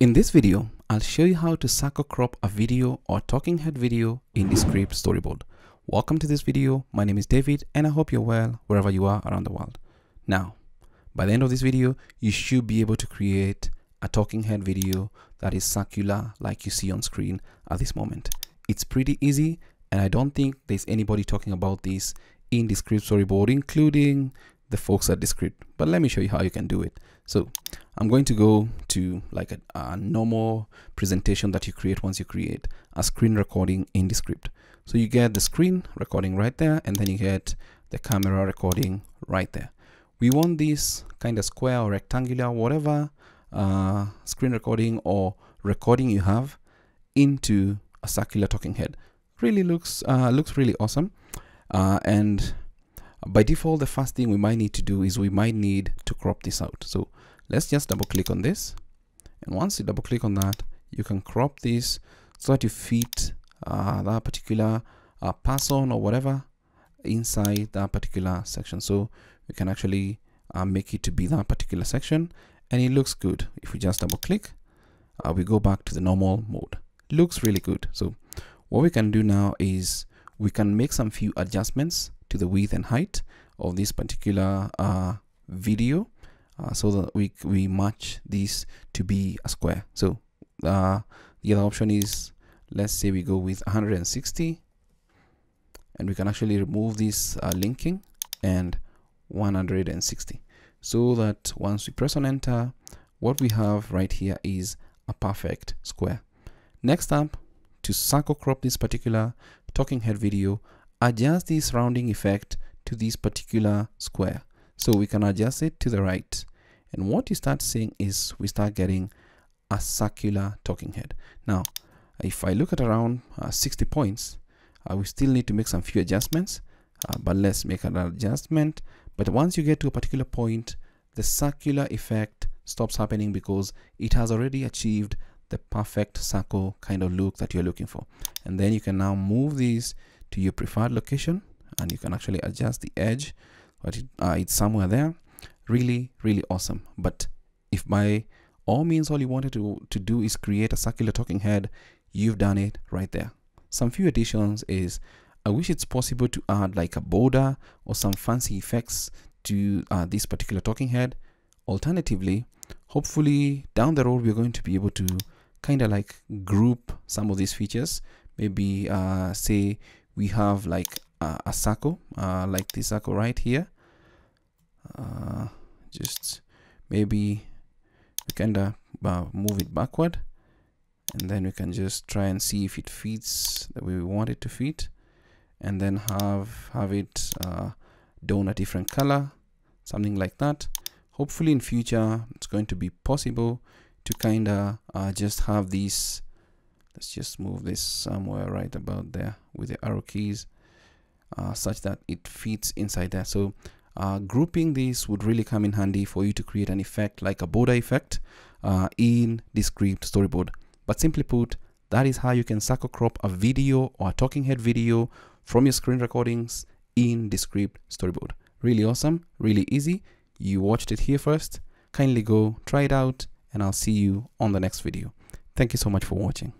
In this video, I'll show you how to circle crop a video or talking head video in Descript storyboard. Welcome to this video. My name is David and I hope you're well wherever you are around the world. Now, by the end of this video, you should be able to create a talking head video that is circular like you see on screen at this moment. It's pretty easy and I don't think there's anybody talking about this in Descript storyboard including the folks at Descript but let me show you how you can do it so I'm going to go to like a, a normal presentation that you create once you create a screen recording in Descript so you get the screen recording right there and then you get the camera recording right there. We want this kind of square or rectangular whatever uh, screen recording or recording you have into a circular talking head. Really looks uh, looks really awesome. Uh, and by default the first thing we might need to do is we might need to crop this out. So let's just double click on this. And once you double click on that you can crop this so that you fit uh, that particular uh, person or whatever inside that particular section. So we can actually uh, make it to be that particular section. And it looks good. If we just double click uh, we go back to the normal mode. Looks really good. So what we can do now is we can make some few adjustments to the width and height of this particular uh, video uh, so that we, we match this to be a square. So uh, the other option is, let's say we go with 160 and we can actually remove this uh, linking and 160 so that once we press on enter, what we have right here is a perfect square. Next up, to circle crop this particular talking head video, adjust this rounding effect to this particular square. So we can adjust it to the right. And what you start seeing is we start getting a circular talking head. Now, if I look at around uh, 60 points, uh, we still need to make some few adjustments, uh, but let's make an adjustment. But once you get to a particular point, the circular effect stops happening because it has already achieved the perfect circle kind of look that you're looking for. And then you can now move these to your preferred location and you can actually adjust the edge but it, uh, it's somewhere there. Really really awesome. But if by all means all you wanted to to do is create a circular talking head you've done it right there. Some few additions is i wish it's possible to add like a border or some fancy effects to uh, this particular talking head. Alternatively hopefully down the road we're going to be able to kind of like group some of these features. Maybe uh, say we have like uh, a circle uh, like this circle right here. Uh, just maybe we kind of uh, move it backward. And then we can just try and see if it fits the way we want it to fit. And then have have it uh, done a different color something like that. Hopefully in future it's going to be possible to kind of uh, just have these let's just move this somewhere right about there with the arrow keys uh, such that it fits inside there. So uh, grouping these would really come in handy for you to create an effect like a border effect uh, in Descript storyboard. But simply put that is how you can circle crop a video or a talking head video from your screen recordings in Descript storyboard. Really awesome really easy. You watched it here first. Kindly go try it out and I'll see you on the next video. Thank you so much for watching